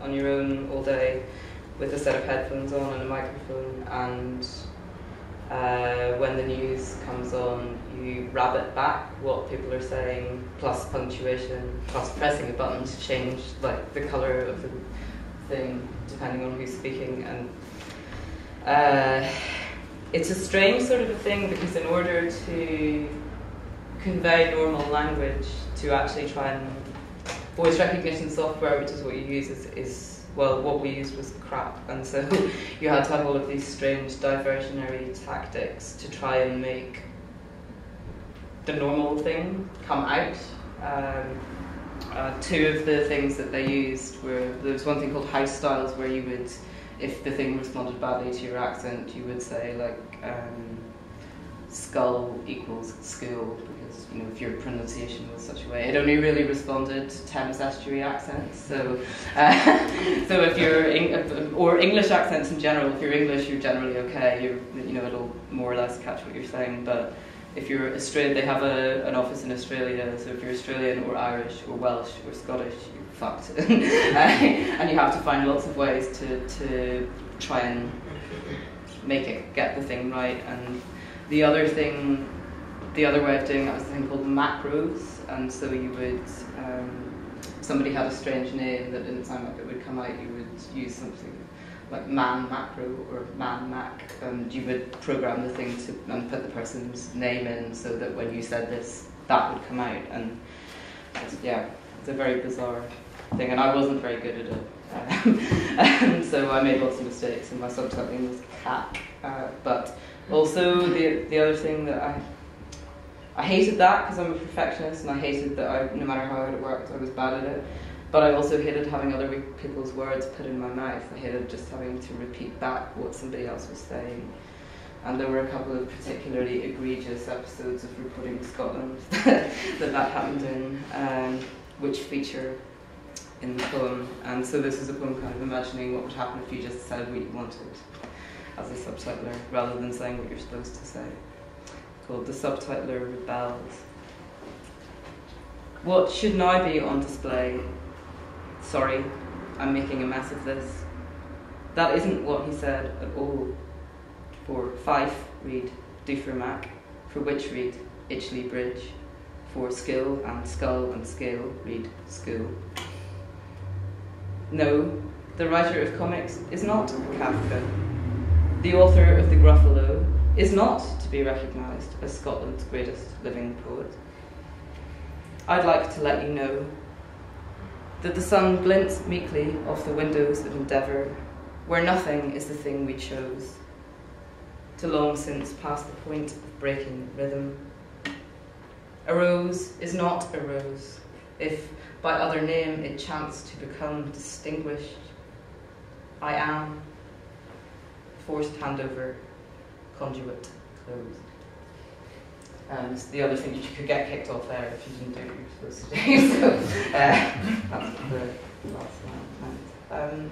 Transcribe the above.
on your own all day with a set of headphones on and a microphone and uh, when the news comes on, you rabbit back what people are saying, plus punctuation, plus pressing a button to change like the color of the thing depending on who's speaking. And uh, it's a strange sort of a thing because in order to convey normal language, to actually try and voice recognition software, which is what you use, is, is well, what we used was crap, and so you had to have all of these strange diversionary tactics to try and make the normal thing come out. Um, uh, two of the things that they used were there was one thing called house styles, where you would, if the thing responded badly to your accent, you would say like um, skull equals school because you know, if your pronunciation was such a way. It only really responded to Thames estuary accents. So, uh, so if you're or English accents in general, if you're English, you're generally okay. You're, you know, it'll more or less catch what you're saying. But if you're Australian, they have a, an office in Australia. So if you're Australian or Irish or Welsh or Scottish, you're fucked. uh, and you have to find lots of ways to to try and make it get the thing right. And the other thing the other way of doing that was a thing called macros, and so you would, um, somebody had a strange name that didn't sound like it would come out, you would use something like man macro or man mac, and you would program the thing to and put the person's name in so that when you said this, that would come out, and yeah, it's a very bizarre thing, and I wasn't very good at it. Um, so I made lots of mistakes, and my subtitling was cat. Uh, but also the the other thing that I I hated that because I'm a perfectionist and I hated that I, no matter how hard it worked, I was bad at it. But I also hated having other people's words put in my mouth. I hated just having to repeat back what somebody else was saying. And there were a couple of particularly egregious episodes of Reporting Scotland that that happened in, um, which feature in the poem. And so this is a poem kind of imagining what would happen if you just said what you wanted as a subtitler, rather than saying what you're supposed to say called The Subtitler Rebels. What should now be on display? Sorry, I'm making a mess of this. That isn't what he said at all. For Fife, read Do for Mac. For which read Itchley Bridge. For skill and skull and scale, read school. No, the writer of comics is not Kafka. The author of The Gruffalo is not to be recognised as Scotland's greatest living poet. I'd like to let you know that the sun glints meekly off the windows of endeavour, where nothing is the thing we chose, to long since past the point of breaking rhythm. A rose is not a rose, if by other name it chanced to become distinguished. I am forced handover conduit closed. And the other thing, you could get kicked off there if you didn't do what you were supposed to do. so uh, that's the last. Um,